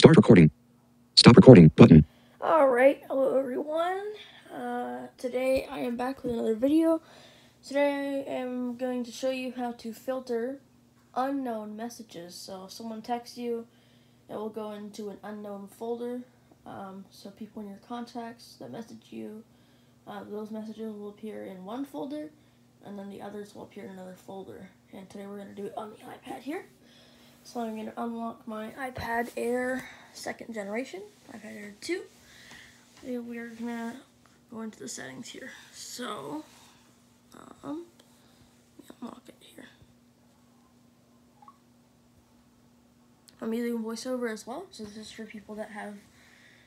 Start recording. Stop recording button. Alright, hello everyone. Uh, today I am back with another video. Today I am going to show you how to filter unknown messages. So if someone texts you, it will go into an unknown folder. Um, so people in your contacts that message you, uh, those messages will appear in one folder, and then the others will appear in another folder. And today we're going to do it on the iPad here. So I'm to unlock my iPad Air second generation, iPad Air 2. And we're going to go into the settings here. So, um, unlock it here. I'm using VoiceOver as well, so this is for people that have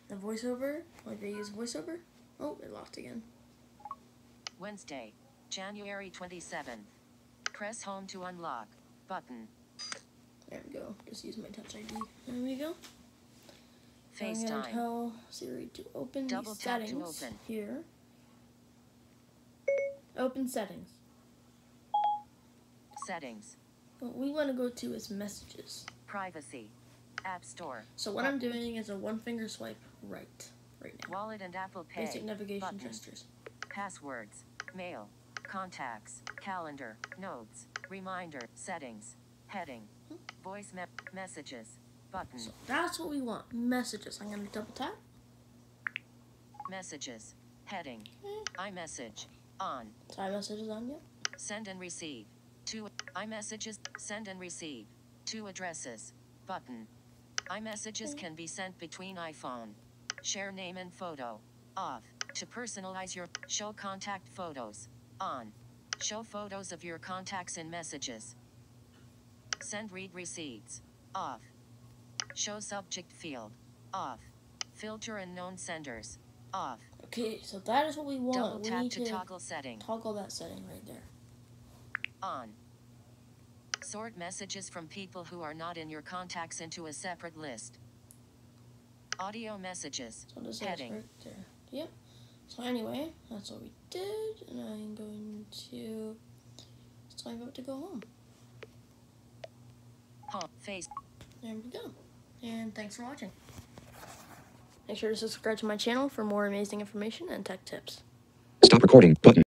the VoiceOver, like they use VoiceOver. Oh, it locked again. Wednesday, January 27th. Press home to unlock button. There we go. Just use my Touch ID. There we go. So I'm gonna tell Siri to open Double the settings open. here. Open settings. Settings. What we want to go to is messages. Privacy. App Store. So what I'm doing is a one finger swipe right, right now. Wallet and Apple Pay. Basic navigation button. gestures. Passwords. Mail. Contacts. Calendar. Notes. Reminder. Settings. Heading. Hmm. Voice me- messages. Button. So that's what we want. Messages. I'm gonna double tap. Messages. Heading. Okay. iMessage. On. So iMessage is on yet. Send and receive. Two iMessages. Send and receive. Two addresses. Button. iMessages hmm. can be sent between iPhone. Share name and photo. Off. To personalize your show contact photos. On. Show photos of your contacts in messages. Send read receipts. Off. Show subject field. Off. Filter unknown senders. Off. Okay, so that is what we want. Double we need to to toggle setting. toggle that setting right there. On. Sort messages from people who are not in your contacts into a separate list. Audio messages. So Heading. right there. Yep. So anyway, that's what we did, and I'm going to swipe up to go home. Home. Face. There we go. And thanks for watching. Make sure to subscribe to my channel for more amazing information and tech tips. Stop recording button.